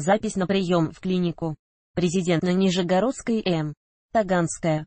Запись на прием в клинику. Президент на Нижегородской М. Таганская.